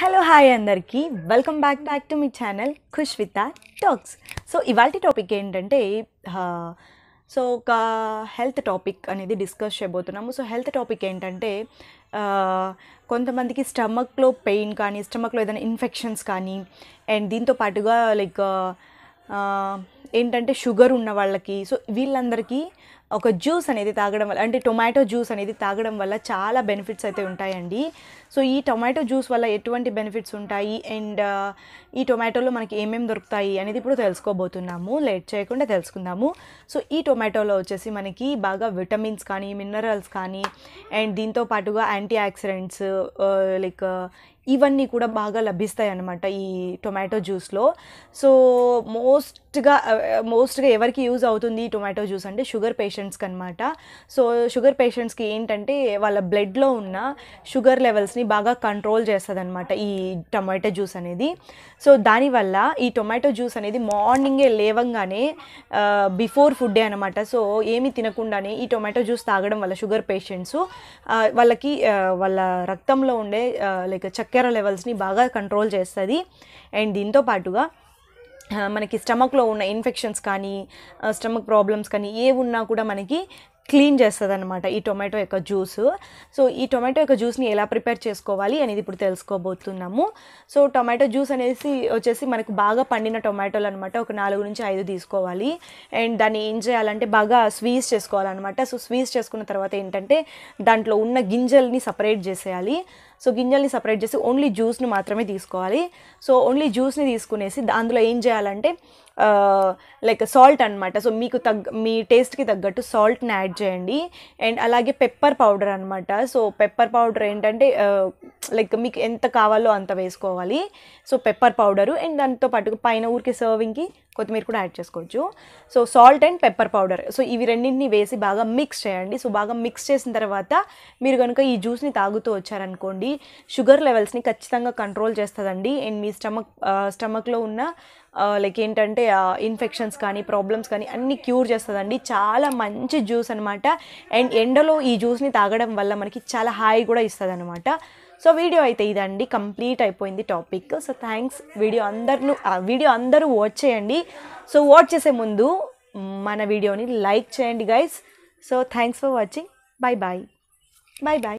Hello hi అందరికీ. Welcome back back to me channel Khush with talks so ఇవాళ topic ఏంటంటే so ఒక health topic అనేది discuss చేయబోతున్నాము. సో హెల్త్ టాపిక్ ఏంటంటే కొంతమందికి స్టమక్లో పెయిన్ కానీ స్టమక్లో ఏదైనా ఇన్ఫెక్షన్స్ కానీ అండ్ దీంతో పాటుగా లైక్ ఏంటంటే షుగర్ ఉన్న వాళ్ళకి సో వీళ్ళందరికీ ఒక జ్యూస్ అనేది తాగడం వల్ల అంటే టొమాటో జ్యూస్ అనేది తాగడం వల్ల చాలా బెనిఫిట్స్ అయితే ఉంటాయండి. సో ఈ టొమాటో జ్యూస్ వల్ల ఎటువంటి బెనిఫిట్స్ ఉంటాయి? అండ్ ఈ టొమాటోలో మనకి ఏమేమి దొరుకుతాయి అనేది ఇప్పుడు తెలుసుకోబోతున్నాము. లేట్ చేయకుండా తెలుసుకుందాము. సో ఈ టొమాటోలో వచ్చేసి మనకి బాగా విటమిన్స్ కానీ మినరల్స్ కానీ అండ్ దీంతో పాటుగా యాంటీ ఆక్సిడెంట్స్ లైక్ ఇవన్నీ కూడా బాగా లభిస్తాయి అన్నమాట ఈ టొమాటో జ్యూస్లో. సో మోస్ట్గా మోస్ట్గా ఎవరికి యూజ్ అవుతుంది ఈ టొమాటో జ్యూస్ అంటే షుగర్ పేషెంట్ పేషెంట్స్కి అనమాట సో షుగర్ పేషెంట్స్కి ఏంటంటే వాళ్ళ బ్లడ్లో ఉన్న షుగర్ లెవెల్స్ని బాగా కంట్రోల్ చేస్తుంది అనమాట ఈ టొమాటో జ్యూస్ అనేది. సో దానివల్ల ఈ టొమాటో జ్యూస్ అనేది మార్నింగే లేవంగానే బిఫోర్ ఫుడ్డే అనమాట సో ఏమి తినకుండానే ఈ టొమాటో జ్యూస్ తాగడం వల్ల షుగర్ పేషెంట్స్ వాళ్ళకి వాళ్ళ రక్తంలో ఉండే లైక్ చక్కెర లెవెల్స్ని బాగా కంట్రోల్ చేస్తుంది. అండ్ దీంతో పాటుగా మనకి స్టమక్లో ఉన్న ఇన్ఫెక్షన్స్ కానీ స్టమక్ ప్రాబ్లమ్స్ కానీ ఏ ఉన్నా కూడా మనకి క్లీన్ చేస్తుంది అనమాట ఈ టొమాటో యొక్క జ్యూస్. సో ఈ టొమాటో యొక్క జ్యూస్ని ఎలా ప్రిపేర్ చేసుకోవాలి అనేది ఇప్పుడు తెలుసుకోబోతున్నాము. సో టొమాటో జ్యూస్ అనేసి వచ్చేసి మనకు బాగా పండిన టొమాటోలు అనమాట ఒక నాలుగు నుంచి ఐదు తీసుకోవాలి. అండ్ దాన్ని ఏం చేయాలంటే బాగా స్వీజ్ చేసుకోవాలన్నమాట. సో స్వీజ్ చేసుకున్న తర్వాత ఏంటంటే దాంట్లో ఉన్న గింజల్ని సపరేట్ చేసేయాలి. సో గింజల్ని సపరేట్ చేసి ఓన్లీ జ్యూస్ని మాత్రమే తీసుకోవాలి. సో ఓన్లీ జ్యూస్ని తీసుకునేసి అందులో ఏం చేయాలంటే లైక్ సాల్ట్ అనమాట సో మీకు తగ్గ మీ టేస్ట్కి తగ్గట్టు సాల్ట్ని యాడ్ చేయండి. అండ్ అలాగే పెప్పర్ పౌడర్ అనమాట సో పెప్పర్ పౌడర్ ఏంటంటే లైక్ మీకు ఎంత కావాలో అంత వేసుకోవాలి. సో పెప్పర్ పౌడరు అండ్ దాంతో పాటు పైన ఊరికి సర్వింగ్కి కొత్తిమీర కూడా యాడ్ చేసుకోవచ్చు. So salt and pepper powder. So ఇవి రెండింటిని వేసి బాగా మిక్స్ చేయండి. సో బాగా మిక్స్ చేసిన తర్వాత మీరు కనుక ఈ జ్యూస్ని తాగుతూ వచ్చారనుకోండి షుగర్ లెవెల్స్ని ఖచ్చితంగా కంట్రోల్ చేస్తుందండి. అండ్ మీ స్టమక్ స్టమక్లో ఉన్న లైక్ ఏంటంటే ఇన్ఫెక్షన్స్ కానీ ప్రాబ్లమ్స్ కానీ అన్ని క్యూర్ చేస్తుందండి. చాలా మంచి జ్యూస్ అనమాట అండ్ ఎండలో ఈ జ్యూస్ని తాగడం వల్ల మనకి చాలా హాయి కూడా ఇస్తుంది అనమాట సో వీడియో అయితే ఇదండి. కంప్లీట్ అయిపోయింది టాపిక్. So thanks. వీడియో అందరు వీడియో అందరూ వాచ్ చేయండి. సో వాచ్ చేసే ముందు మన వీడియోని లైక్ చేయండి guys so thanks for watching. Bye bye bye bye